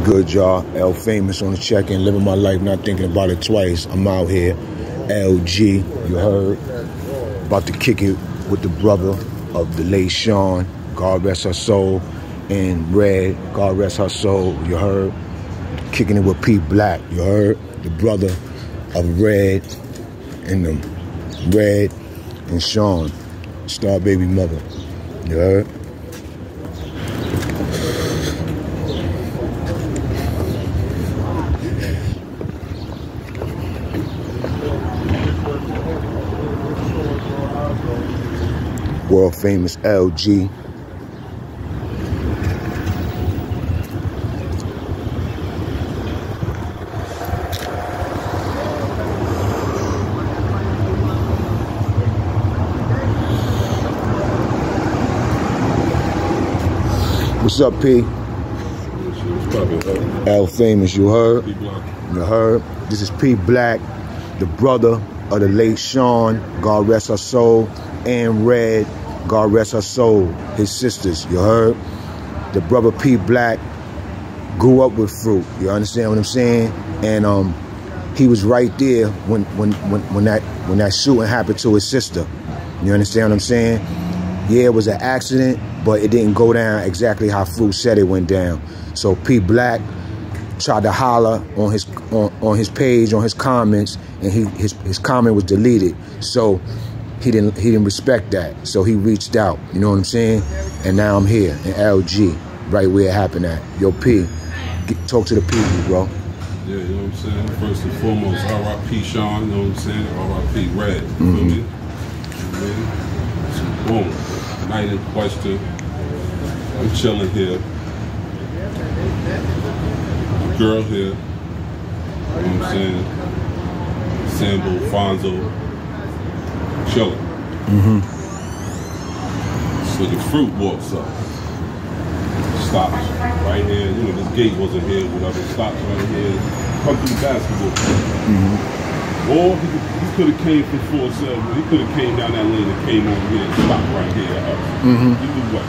good, y'all? L Famous on the check-in, living my life, not thinking about it twice. I'm out here. LG, you heard? About to kick it with the brother of the late Sean, God rest her soul, and Red, God rest her soul, you heard? Kicking it with P Black, you heard? The brother of Red and them Red and Sean, Star Baby Mother, you heard? World famous LG. What's up, P? L famous, you heard? You heard? This is P Black, the brother of the late Sean, God rest her soul, and Red, God rest her soul, his sisters, you heard? The brother P Black grew up with fruit, you understand what I'm saying? And um, he was right there when when when when that when that shooting happened to his sister. You understand what I'm saying? Yeah, it was an accident, but it didn't go down exactly how Fruit said it went down. So P Black tried to holler on his on, on his page, on his comments, and he his his comment was deleted. So he didn't he didn't respect that. So he reached out. You know what I'm saying? And now I'm here in LG, right where it happened at. Yo, P, get, talk to the people, bro. Yeah, you know what I'm saying? First and foremost, R.I.P. Sean, you know what I'm saying? R.I.P. Red, you feel mm-hmm. me? You feel me? So, boom, night in question. I'm chilling here. Girl here, you know what I'm saying? Sambo, Fonzo, chilling. Mm-hmm. So the fruit walks up. Stops right here. You know, this gate wasn't here, whatever. Stops right here. Come through the basketball court. Or he, could- he could have came from 4 7. He could have came down that lane and came over here and stopped right here. Either way.